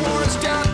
war's done.